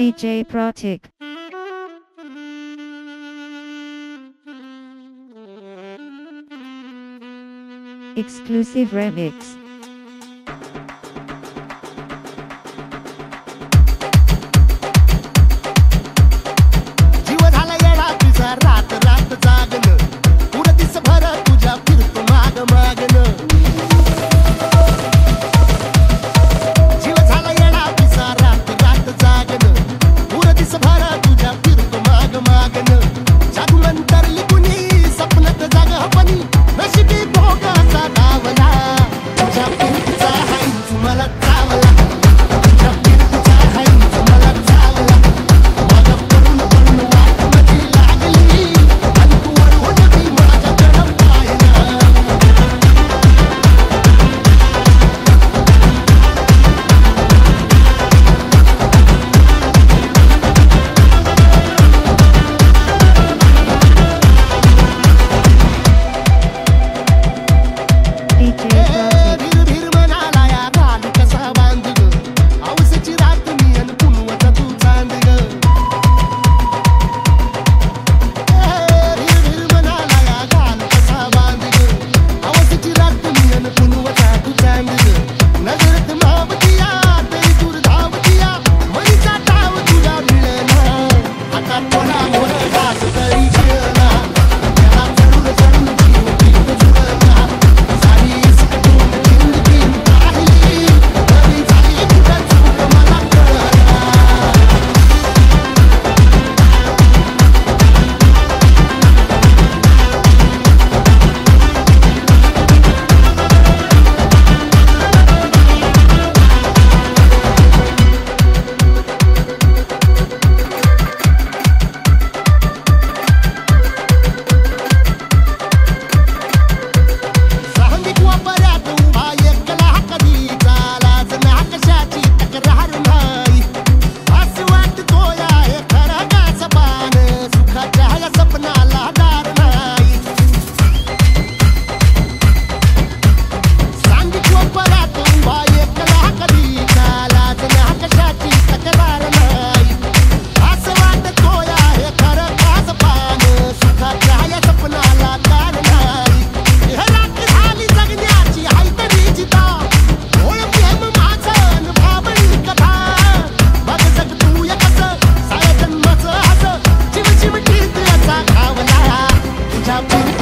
DJ Pratik. Exclusive remix. DJ. top to the